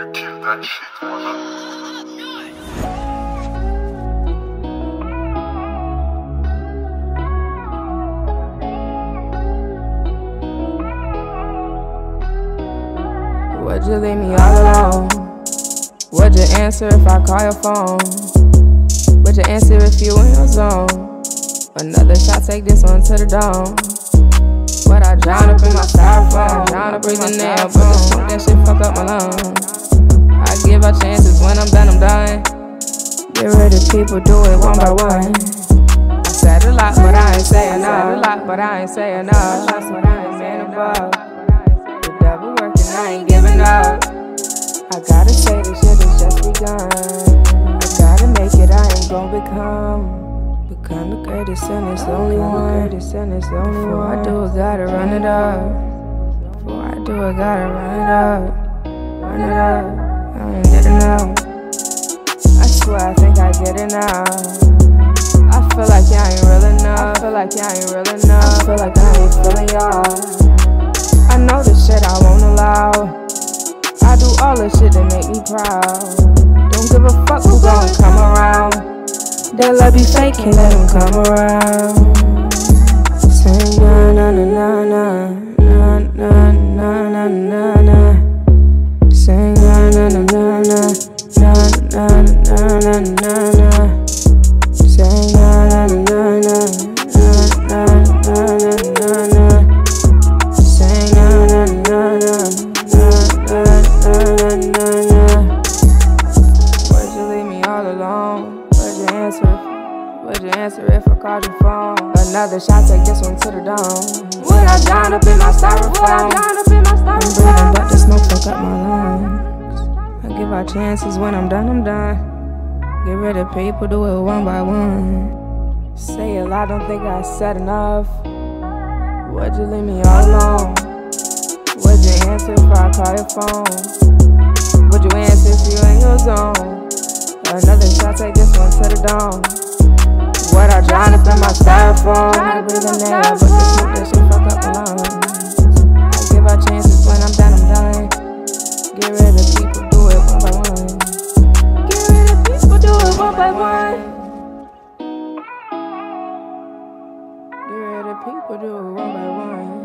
That shit. Would you leave me all alone? Would you answer if I call your phone? Would you answer if you in your zone? Another shot, take this one to the dome. But I drown up in my styrofoam. Drown up breathing in, but the smoke that shit fuck up my lungs. I out when I'm done, Get rid of people, do it one by one. I said a lot, but I ain't saying. Said a lot, but I ain't say enough. Trust what I ain't man above. The devil working, I ain't giving up. I gotta say this shit has just begun. I gotta make it, I ain't gonna become. Become the greatest and it's the only one. Greatest and it's the only Before one. I do it, gotta run it up. Before I do it, gotta run it up. Run it up. I ain't getting enough. I swear I think I get it now. I feel like y'all ain't real enough. I feel like y'all ain't real enough. I feel like I ain't feeling y'all. I know the shit I won't allow. I do all the shit that make me proud. Don't give a fuck who gon' come around. That love be fake, can't let them come around. Say na na na na na na na na na na. Na na na na na na. Na na na na na na na na na. Say na na na na na na na na. Would you leave me all alone? Would you answer? Would you answer if I called your phone? Another shot, take this one to the dome. Would I drown up in my styrofoam? I'm breathing, but the smoke fuck up my lungs. Out chances when I'm done, I'm done. Get rid of people, do it one by one. Say a lot, don't think I said enough. Would you leave me all alone? Would you answer if I call your phone? Would you answer if you in your zone? Another shot, take this one to the dome. What I drown up in my styrofoam. I breathe in air, what? Girl, the people do it one by one.